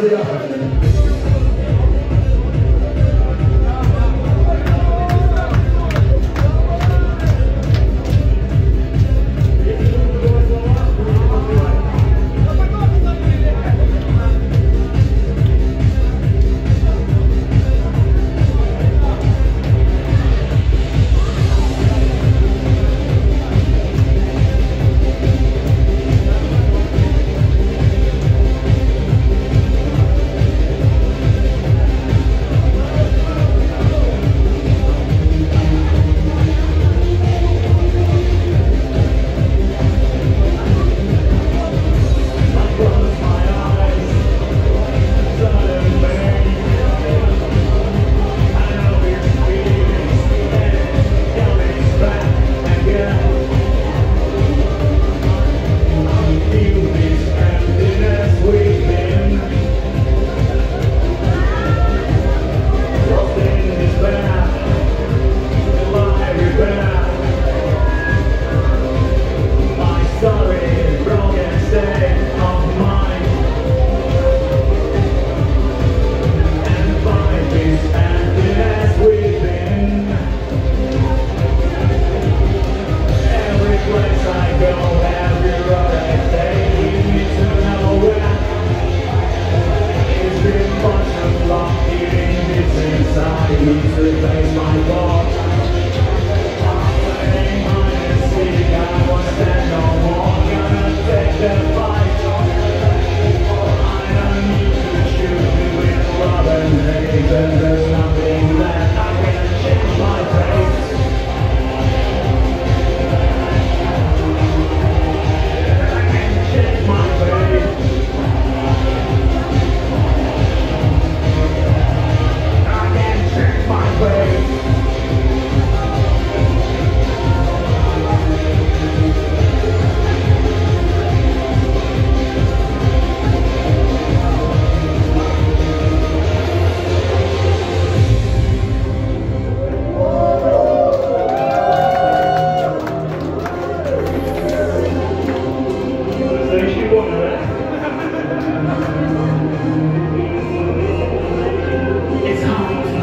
Hallelujah.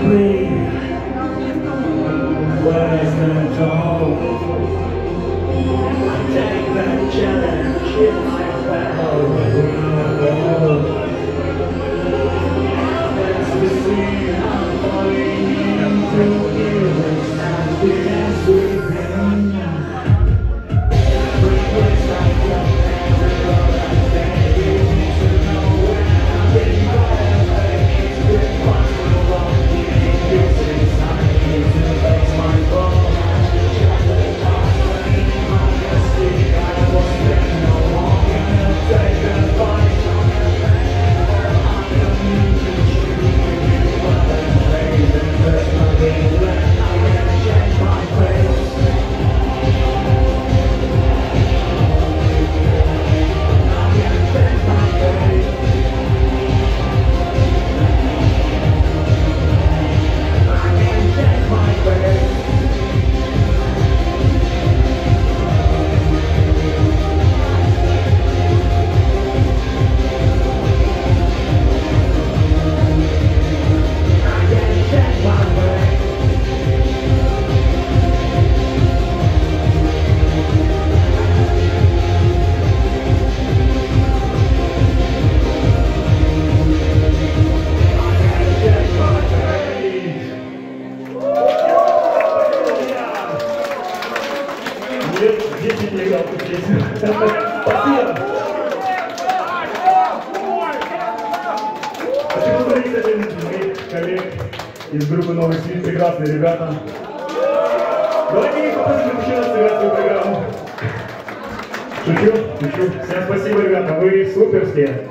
free. Where's the door? Take. Из группы «Новый свет». Прекрасные ребята. Давайте их попросим еще раз сыграть свою программу. Шучу, шучу. Всем спасибо, ребята, вы суперские.